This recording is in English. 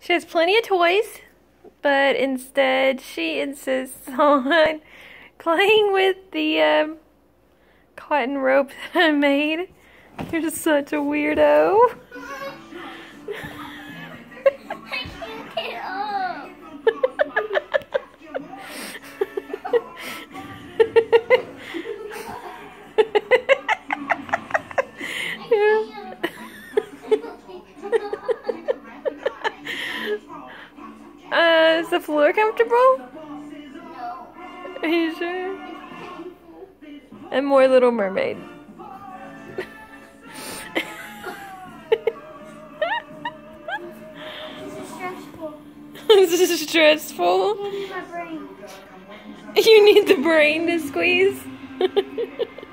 She has plenty of toys, but instead she insists on playing with the um, cotton rope that I made. You're such a weirdo. Uh, is the floor comfortable? Are you sure? And more Little Mermaid. This is stressful. You need the brain to squeeze.